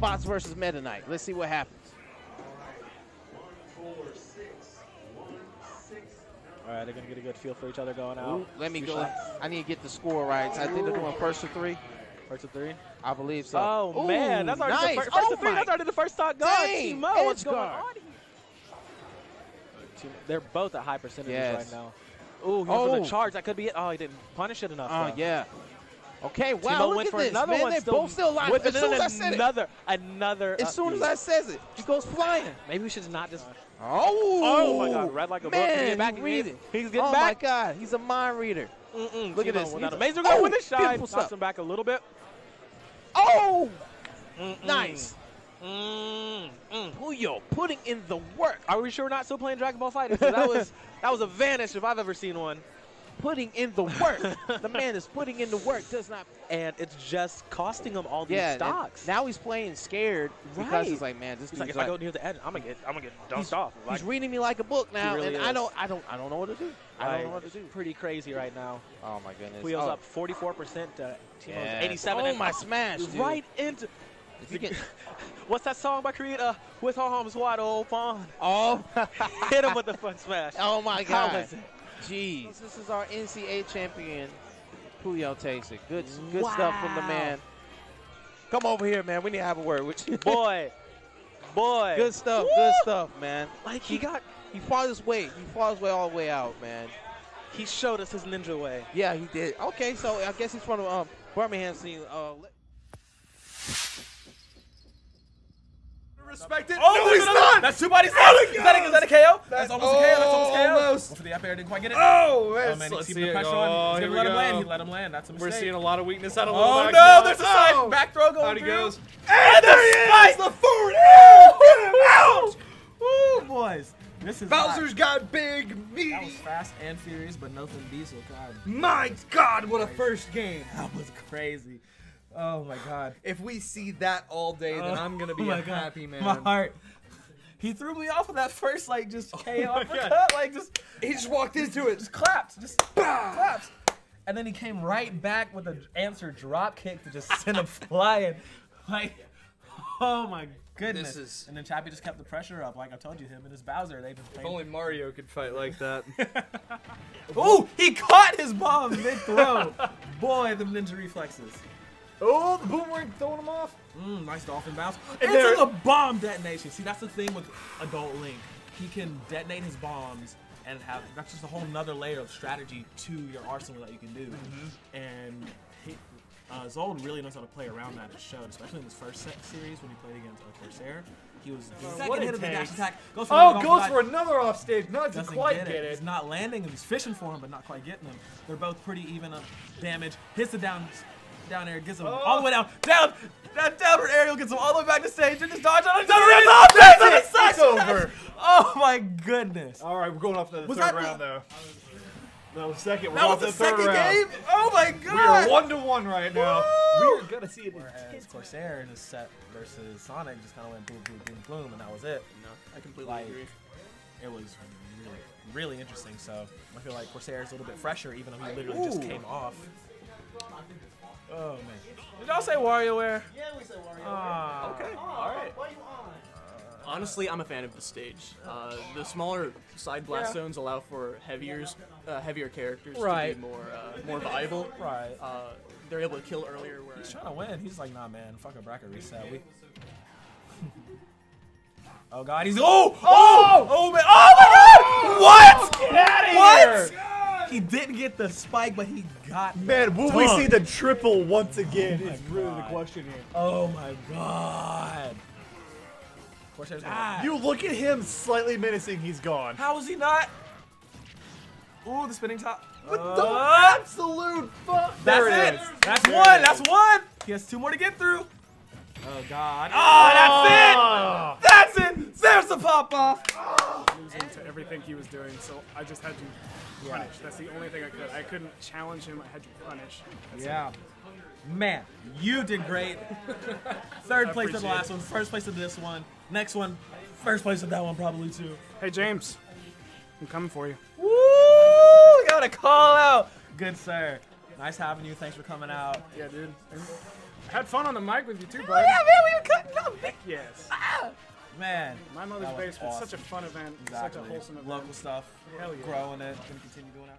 Bots versus Meta Knight. Let's see what happens. All right, they're gonna get a good feel for each other going out. Ooh, let me Few go. shots. I need to get the score right. I think they're doing first to three. First to three. I believe so. Oh man, that's already nice. the first, first oh to three. That's already the first thought gone. Dang, Timo, what's going on here? They're both at high percentages Yes. right now. Ooh, he for Oh. the charge. That could be it. Oh, he didn't punish it enough. Oh though. yeah. Okay. Wow. Timo look went at for this, another man. one. They're still both still alive. with As soon as I said it. another, another. As uh, soon as. I says it, he goes flying. maybe we should not just. Oh. Oh my God! Red like a book. He's Man, getting back. he read it. He's getting oh back. my God, he's a mind reader. Mm-mm. Look at this. He's- amazing Oh, with the shine. Knocks stuff. him back a little bit. Oh, Mm-mm. nice. Mm, mm. Puyo putting in the work. Are we sure we're not still playing Dragon Ball FighterZ? that was that was a vanish if I've ever seen one. Putting in the work. the man is putting in the work. Does not. And it's just costing him all these Yeah. stocks. Now he's playing scared because Right. he's like, man, this He's like, if I go near the edge, I'm gonna get I'm gonna get dunked He's- off. Like, He's reading me like a book now, really and I don't, I don't, I don't know what to do. I don't know what to do. Pretty crazy right now. Oh my goodness. Wheels oh, up 44% to Timo's yes. 87. Oh my smash, dude. Right into. If you can- What's that song by Creed? Uh, with arms wide open. oh, Hit him with the front smash. oh my How God. was it? Jeez. This is our NCAA champion, Puyo takes it. Good, good stuff from the man. Come over here, man. We need to have a word with you. Boy, boy. good stuff. Woo! Good stuff, man. Like he got, He fought his way. He fought his way all the way out, man. he showed us his ninja way. Yeah, he did. Okay, so I guess he's from um, Birmingham scene. Uh, Respect it. Oh, no, he's another- not. That's two bodies. Oh, is, that a, is that a KO? That's That- almost a KO. That's almost a KO. almost. Went for the up air, didn't quite get it. Oh, man. Oh, man, let's he's see keeping the pressure Oh, on. He's gonna we let him land. He let him land. That's a mistake. We're seeing a lot of weakness out of Oh no! There's a Oh. side back throw going Out he goes. And there he is! The forward air! Out! Woo, boys! This is Bowser's got big, hot. That meaty. was fast and furious, but nothing diesel. God, My God, what a first game. that was crazy. Oh my God. If we see that all day, then oh I'm gonna be Oh a God. happy man. My heart. He threw me off with that first like just oh KO uppercut, like just He just walked into it. just clapped, just claps. And then he came right back with an answer drop kick to just send him flying. Like, oh my goodness. Is- And then Chappie just kept the pressure up. Like I told you, him and his Bowser, they've been If only Mario could fight like that. oh, he caught his bomb mid throw. Boy, the ninja reflexes. Oh, the boomerang throwing him off. Mm, nice dolphin bounce. And And there- it's a bomb detonation. See, that's the thing with Adult Link. He can detonate his bombs and have that's just a whole nother layer of strategy to your arsenal that you can do. Mm-hmm. And he, uh, Zold really knows how to play around that. It showed, especially in his first set series when he played against uh, Corsair. He was the second what hit it of the dash attack. Goes for Oh, another goes for the another off stage. Not to doesn't quite get, get it. it. He's not landing, and he's fishing for him, but not quite getting him. They're both pretty even up damage. Hits the down, down air, gets him Oh. all the way down, down. That downward aerial gets him all the way back to stage, and just dodge on it. That's That's it. it. It's over. Oh my goodness. All right, we're going off to the Was third that round, though. No, second. We're That going was off the the second round. game. Oh my god. We're one to one right now. Woo! We are gonna see it. Whereas Corsair in his set versus Sonic just kind of went boom, boom, boom, boom, and that was it. No, I completely Like, agree. It was really, really interesting. So I feel like Corsair is a little bit fresher, even though he literally just came off. Oh man. Did y'all say WarioWare? Yeah, we said Wario. Ah. Okay. All right. Honestly, I'm a fan of the stage. Uh, the smaller side blast Yeah. zones allow for heavier, uh, heavier characters Right. to be more, uh, more viable. Right. Uh, they're able to kill earlier. Where He's trying to win. He's like, nah, man, fuck a bracket reset. We. oh god, he's oh oh oh man oh my god! What? Get outta What? here! He didn't get the spike, but he got. Man, will the we see the triple once again? Oh my is really the God. question here. Oh my god! Corsair's gonna- You look at him slightly menacing. He's gone. How is he not? Ooh, the spinning top. What Uh, the absolute fuck? That's there it. it is. That's There one. it That's one. He has two more to get through. Oh god. Oh, that's it. That's it. There's the pop off. Everything he was doing, so I just had to punish. That's the only thing I could. I couldn't challenge him. I had to punish. That's it. Yeah. Man, you did great. Third place in the last one, first place in this one. Next one, first place in that one probably too. Hey James, I'm coming for you. Woo! Got a call out. Good sir. Nice having you. Thanks for coming out. Yeah, dude. I had fun on the mic with you too, Oh yeah, man, we were cutting up. Heck yes. Ah. Man, My mother's basement. awesome. Such a fun event. exactly. Such a wholesome event. Local stuff. Hell yeah. Growing it. Gonna continue doing that.